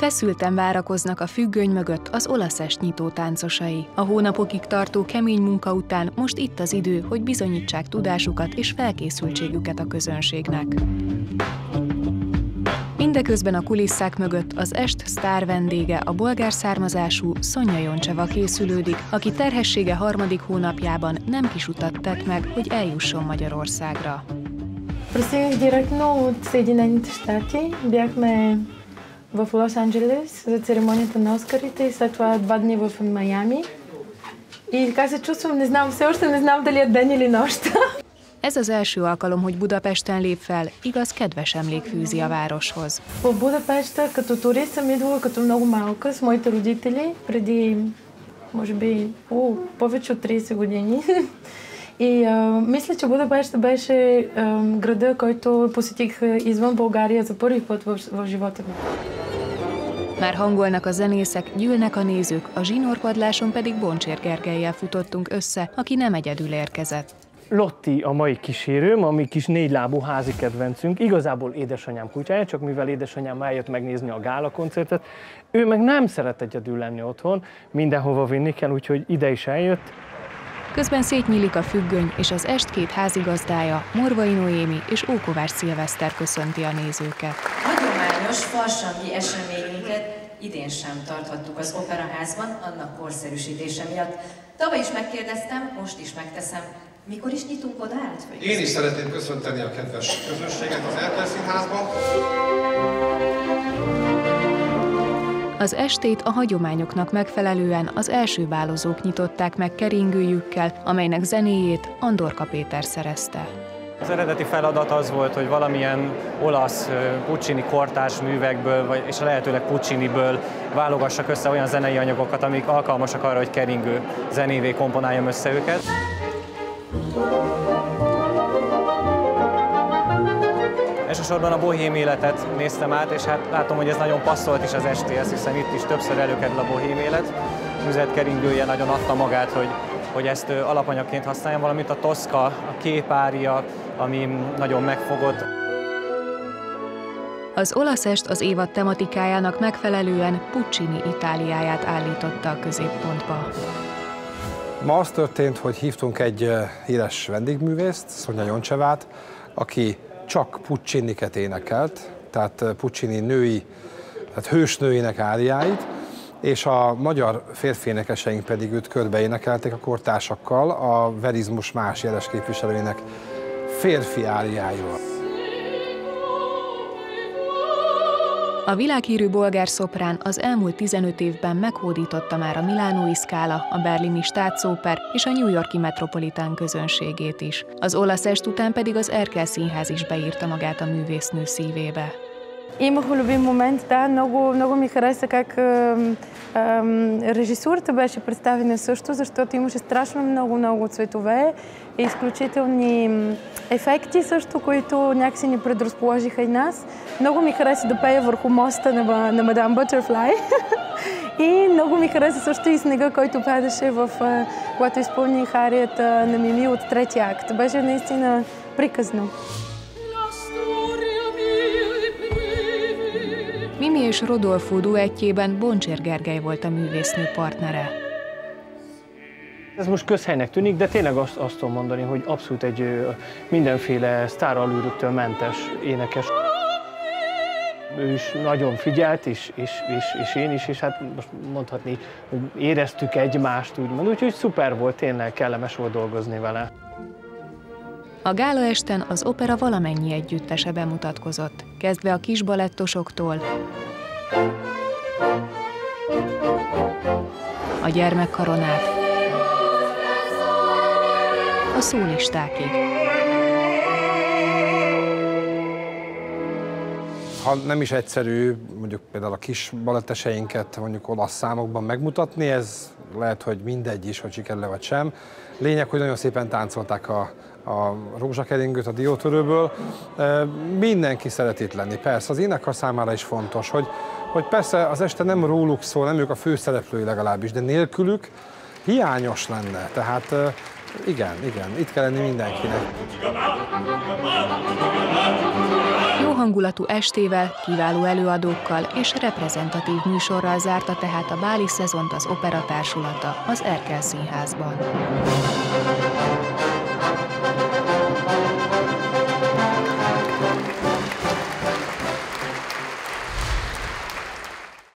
Feszülten várakoznak a függöny mögött az olasz est nyitó táncosai. A hónapokig tartó kemény munka után most itt az idő, hogy bizonyítsák tudásukat és felkészültségüket a közönségnek. Mindeközben a kulisszák mögött az est sztár vendége, a bolgár származású Szonya Joncseva készülődik, aki terhessége harmadik hónapjában nem kis utat tett meg, hogy eljusson Magyarországra. Пристигнах директно от Съединените щати. Бяхме в Лос Анджелес за церемонията на Оскарите и след това два дни в Майами. И така се чувствам, не знам, все още не знам дали е ден или нощ. Ez az első alkalom, hogy Budapesten lép fel, igaz kedves emlék fűzi a városhoz. В Будапешта като турист съм идвала като много малка с моите родители преди, може би, о, повече от 30 години. И а, мисля, че Будапешта беше а, града, който посетих извън България за първи път в, в живота ми. Már hangolnak a zenészek, gyűlnek a nézők, a zsinórpadláson pedig Boncsér Gergelyel futottunk össze, aki nem egyedül érkezett. Lotti a mai kísérőm, a mi kis négylábú házi kedvencünk, igazából édesanyám kutyája, csak mivel édesanyám eljött megnézni a gála koncertet, ő meg nem szeret egyedül lenni otthon, mindenhova vinni kell, úgyhogy ide is eljött. Közben szétnyílik a függöny, és az est két házigazdája, Morvai Noémi és Ókovács Szilveszter köszönti a nézőket. Hagyományos farsangi eseményünket idén sem tarthattuk az operaházban, annak korszerűsítése miatt. Tavaly is megkérdeztem, most is megteszem. Mikor is nyitunk oda át? Én is szeretném köszönteni a kedves közönséget az Erkel Színházban. Az estét a hagyományoknak megfelelően az első bálozók nyitották meg keringőjükkel, amelynek zenéjét Andorka Péter szerezte. Az eredeti feladat az volt, hogy valamilyen olasz Puccini kortárs művekből, vagy, és lehetőleg Pucciniből válogassak össze olyan zenei anyagokat, amik alkalmasak arra, hogy keringő zenévé komponáljam össze őket. Elsősorban a bohém életet néztem át, és hát látom, hogy ez nagyon passzolt is az estéhez, hiszen itt is többször előkerül a bohém élet. Műzet keringője nagyon adta magát, hogy, hogy ezt alapanyagként használjam, valamint a Toszka, a képária, ami nagyon megfogott. Az olasz est az évad tematikájának megfelelően Puccini Itáliáját állította a középpontba. Ma az történt, hogy hívtunk egy híres vendégművészt, Szonya Joncsevát, aki csak Pucciniket énekelt, tehát Puccini női, tehát hősnőinek áriáit, és a magyar férfiénekeseink pedig őt körbeénekelték a kortársakkal a verizmus más jeles képviselőinek férfi áriáival. A világhírű bolgár szoprán az elmúlt 15 évben meghódította már a Milánói Szkála, a berlini Staatsoper és a New Yorki Metropolitán közönségét is. Az olasz est után pedig az Erkel Színház is beírta magát a művésznő szívébe. Имах любим момент, да, много, много ми хареса как а, а, режисурата беше представена също, защото имаше страшно много, много цветове и изключителни ефекти също, които някакси ни предразположиха и нас. Много ми хареса да пея върху моста на, на Мадам Бътерфлай. и много ми хареса също и снега, който падаше в, когато изпълних арията на Мими от третия акт. Беше наистина приказно. Mimi és Rodolfo duettjében Boncsér Gergely volt a művésznő partnere. Ez most közhelynek tűnik, de tényleg azt, azt tudom mondani, hogy abszolút egy mindenféle sztáralűröktől mentes énekes. Ő is nagyon figyelt, és, és, és, és én is, és hát most mondhatni, hogy éreztük egymást, úgymond, úgyhogy szuper volt, tényleg kellemes volt dolgozni vele. A gála esten az opera valamennyi együttese bemutatkozott, kezdve a kis balettosoktól, a gyermekkaronát, a szólistákig. Ha nem is egyszerű mondjuk például a kis baletteseinket mondjuk olasz számokban megmutatni, ez lehet, hogy mindegy is, hogy sikerül vagy sem. Lényeg, hogy nagyon szépen táncolták a, a rózsakeringőt a diótörőből. Mindenki szeret itt lenni, persze, az énekar számára is fontos, hogy, hogy persze az este nem róluk szól, nem ők a főszereplői legalábbis, de nélkülük hiányos lenne. Tehát Igen, igen, itt kell lenni mindenkinek. Hangulatú estével, kiváló előadókkal és reprezentatív műsorral zárta tehát a báli szezont az opera társulata az Erkel Színházban.